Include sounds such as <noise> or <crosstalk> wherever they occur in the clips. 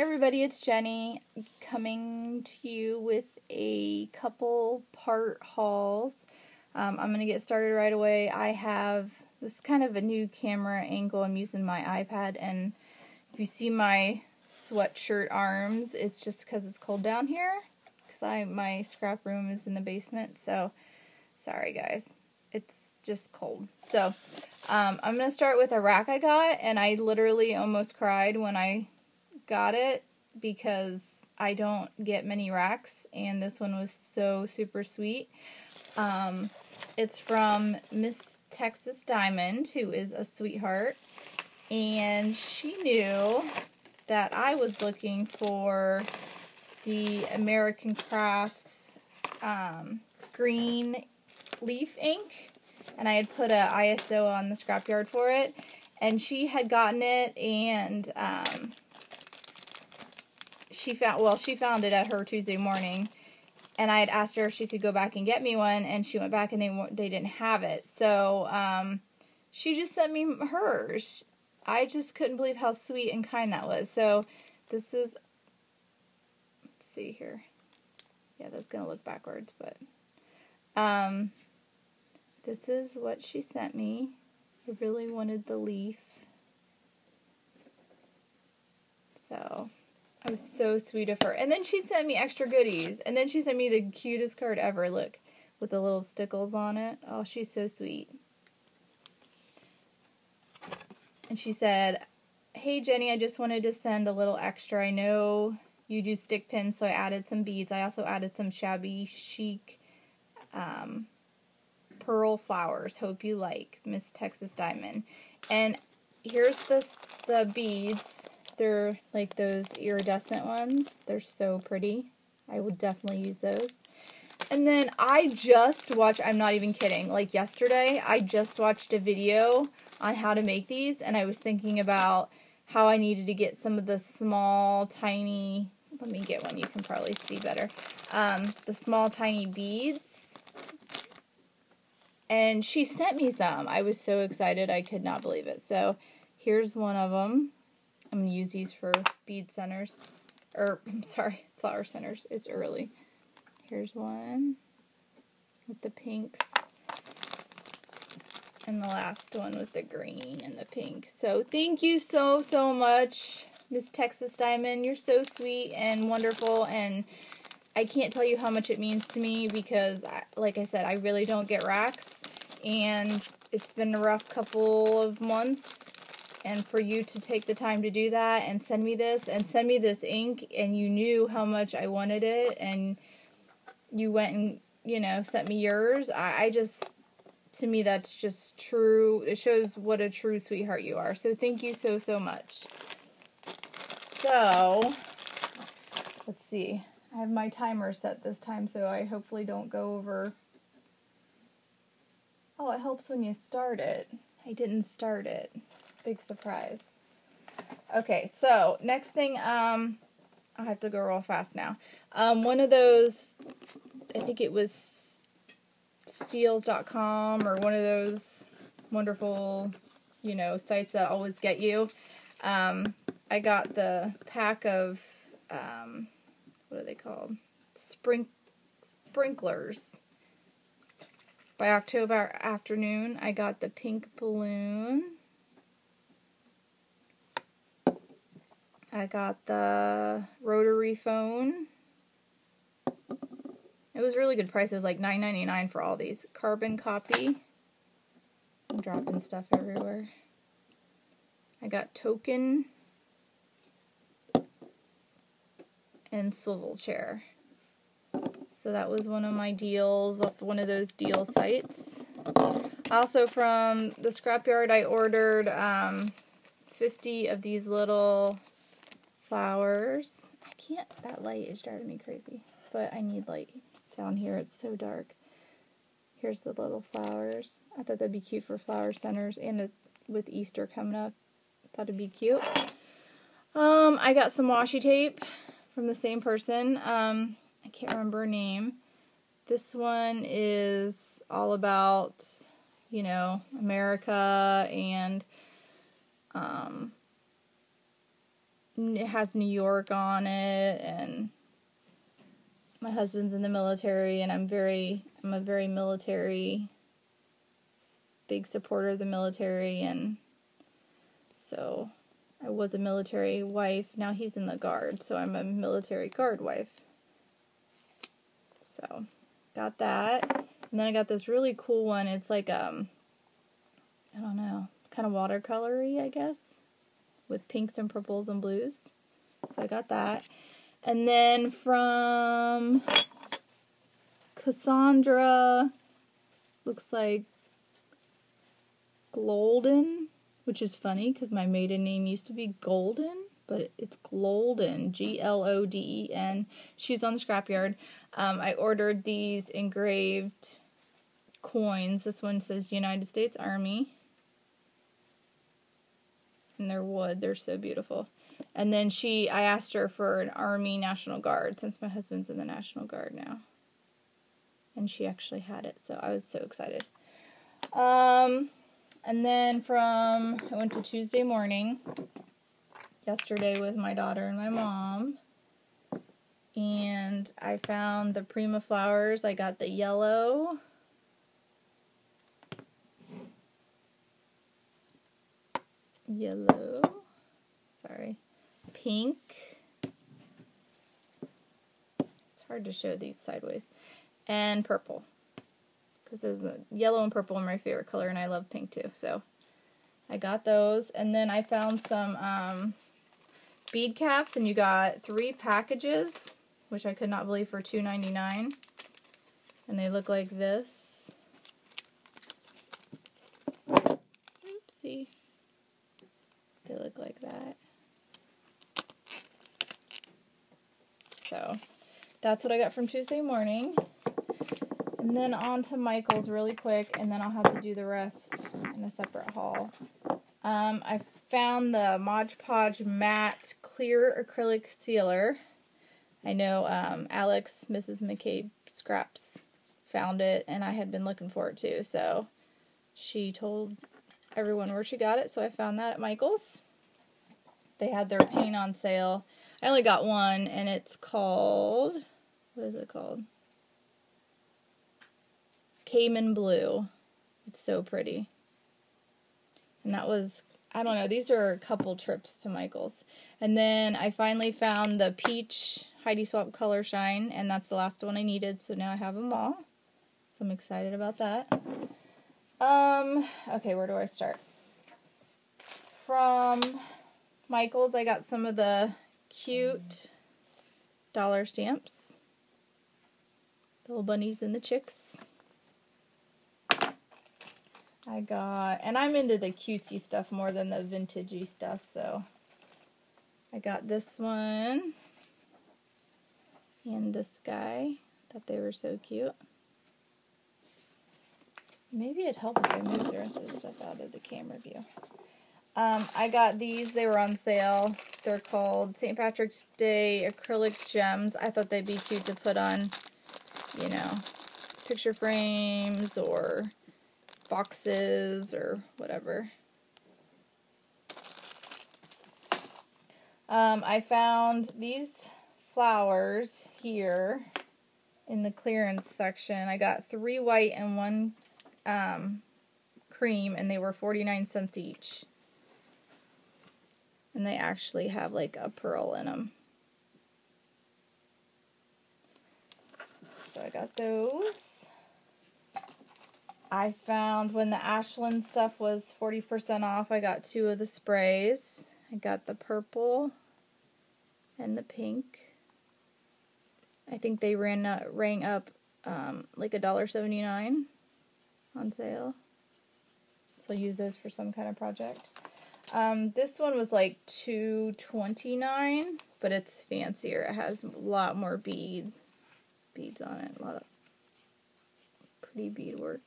Everybody, it's Jenny coming to you with a couple part hauls. Um, I'm going to get started right away. I have this kind of a new camera angle. I'm using my iPad and if you see my sweatshirt arms, it's just because it's cold down here because I my scrap room is in the basement. So sorry guys, it's just cold. So um, I'm going to start with a RAK I got and I literally almost cried when I got it because I don't get many RAKs, and this one was so super sweet. Um, it's from Miss Texas Diamond, who is a sweetheart, and she knew that I was looking for the American Crafts um, green leaf ink, and I had put a ISO on the scrapyard for it, and she had gotten it, and um, she found well she found it at her Tuesday morning and I had asked her if she could go back and get me one and she went back and they they didn't have it. So um, she just sent me hers. I just couldn't believe how sweet and kind that was. So this is let's see here. Yeah that's gonna look backwards but um this is what she sent me. I really wanted the leaf. So I was so sweet of her. And then she sent me extra goodies. And then she sent me the cutest card ever. Look, with the little stickles on it. Oh, she's so sweet. And she said, Hey Jenny, I just wanted to send a little extra. I know you do stick pins, so I added some beads. I also added some shabby chic um, pearl flowers. Hope you like Miss Texas Diamond. And here's the the beads they're like those iridescent ones. They're so pretty. I will definitely use those. And then I just watched, I'm not even kidding, like yesterday, I just watched a video on how to make these, and I was thinking about how I needed to get some of the small, tiny, let me get one you can probably see better, um, the small, tiny beads. And she sent me some. I was so excited, I could not believe it. So here's one of them. I'm going to use these for bead centers. Or, er, <laughs> I'm sorry, flower centers. It's early. Here's one with the pinks. And the last one with the green and the pink. So thank you so, so much, Miss Texas Diamond. You're so sweet and wonderful. And I can't tell you how much it means to me because, I, like I said, I really don't get RAKs. And it's been a rough couple of months and for you to take the time to do that and send me this and send me this ink and you knew how much I wanted it and you went and you know sent me yours I, I just to me that's just true. It shows what a true sweetheart you are. So thank you so so much. So let's see. I have my timer set this time so I hopefully don't go over. Oh it helps when you start it. I didn't start it Big surprise. Okay, so next thing, um, I have to go real fast now. Um, one of those, I think it was steals.com or one of those wonderful, you know, sites that always get you. Um, I got the pack of, um, what are they called? Sprink sprinklers. By October afternoon, I got the pink balloon. I got the rotary phone. It was really good price. It was like $9.99 for all these. Carbon copy. I'm dropping stuff everywhere. I got token and swivel chair. So that was one of my deals off one of those deal sites. Also from the scrapyard I ordered um, 50 of these little flowers. I can't, that light is driving me crazy, but I need light down here. It's so dark. Here's the little flowers. I thought that'd be cute for flower centers and with Easter coming up. Thought it'd be cute. Um, I got some washi tape from the same person. Um, I can't remember her name. This one is all about, you know, America and um, it has New York on it, and my husband's in the military, and I'm very, I'm a very military, big supporter of the military, and so I was a military wife. Now he's in the guard, so I'm a military guard wife. So, got that. And then I got this really cool one. It's like um I don't know, kind of watercolory, I guess, with pinks and purples and blues. So I got that. And then from Cassandra looks like Golden which is funny because my maiden name used to be Golden, but it's Gloden, G L O D E N. She's on the scrapyard. Um, I ordered these engraved coins. This one says United States Army. And they're wood. They're so beautiful. And then she, I asked her for an Army National Guard since my husband's in the National Guard now. And she actually had it, so I was so excited. Um, and then from, I went to Tuesday morning yesterday with my daughter and my mom. And I found the Prima flowers. I got the yellow. Yellow. Sorry. Pink. It's hard to show these sideways. And purple because those a yellow and purple are my favorite color, and I love pink too. So I got those, and then I found some um, bead caps, and you got three packages, which I could not believe for $2.99, and they look like this. Oopsie. They look like that. So that's what I got from Tuesday morning. And then on to Michael's really quick, and then I'll have to do the rest in a separate haul. Um, I found the Mod Podge Matte Clear Acrylic Sealer. I know um, Alex, Mrs. McCabe Scraps, found it, and I had been looking for it too, so she told everyone where she got it, so I found that at Michael's. They had their paint on sale. I only got one, and it's called, what is it called? Cayman Blue. It's so pretty. And that was, I don't know, these are a couple trips to Michael's. And then I finally found the Peach Heidi Swapp Color Shine, and that's the last one I needed, so now I have them all. So I'm excited about that. Um, okay, where do I start? From Michael's, I got some of the cute dollar stamps. The little bunnies and the chicks. I got, and I'm into the cutesy stuff more than the vintagey stuff, so I got this one and this guy. Thought they were so cute. Maybe it'd help if I moved the rest of the stuff out of the camera view. Um, I got these. They were on sale. They're called St. Patrick's Day Acrylic Gems. I thought they'd be cute to put on, you know, picture frames or boxes or whatever. Um, I found these flowers here in the clearance section. I got three white and one um, cream, and they were 49 cents each. And they actually have like a pearl in them. So I got those. I found when the Ashland stuff was 40% off, I got two of the sprays. I got the purple and the pink. I think they ran uh, rang up um, like a dollar seventy nine on sale. So use those for some kind of project. Um, this one was like two twenty nine, but it's fancier. It has a lot more bead beads on it. A lot of pretty beadwork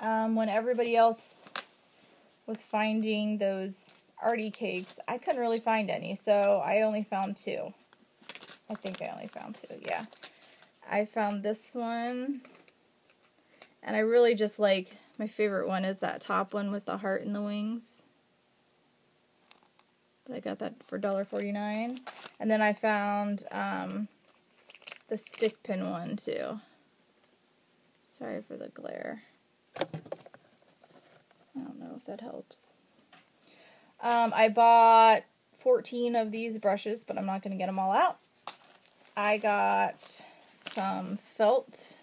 um, when everybody else was finding those arty cakes, I couldn't really find any, so I only found two. I think I only found two, yeah. I found this one, and I really just like, my favorite one is that top one with the heart and the wings. But I got that for $1.49. And then I found um, the stick pin one too. Sorry for the glare. I don't know if that helps. Um, I bought 14 of these brushes, but I'm not going to get them all out. I got some felt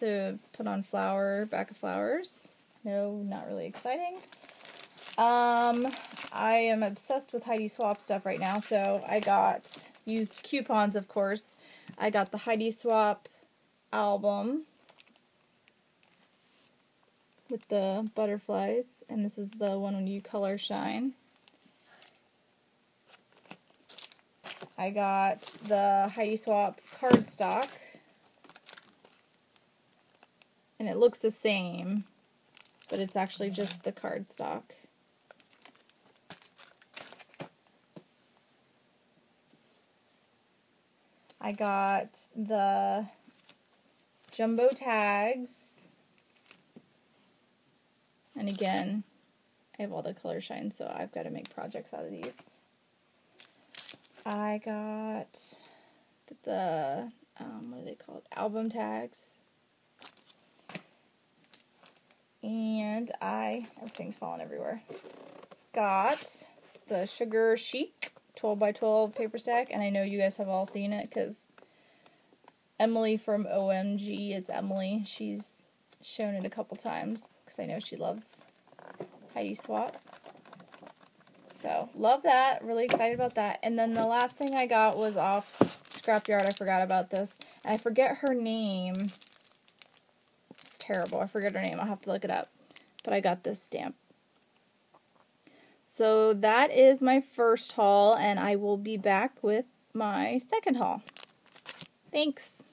to put on flower, back of flowers. No, not really exciting. Um, I am obsessed with Heidi Swapp stuff right now, so I got used coupons, of course. I got the Heidi Swapp album with the butterflies, and this is the one when you color shine. I got the Heidi Swapp cardstock, and it looks the same, but it's actually just the cardstock. I got the jumbo tags. And again, I have all the color shine, so I've got to make projects out of these. I got the, um, what are they called? Album tags. And I, everything's falling everywhere. Got the Sugar Chic 12 by 12 paper sack, and I know you guys have all seen it because Emily from OMG, it's Emily, she's shown it a couple times because I know she loves Heidi Swapp. So, love that. Really excited about that. And then the last thing I got was off Scrapyard. I forgot about this. And I forget her name. Terrible. I forget her name. I'll have to look it up. But I got this stamp. So that is my first haul, and I will be back with my second haul. Thanks.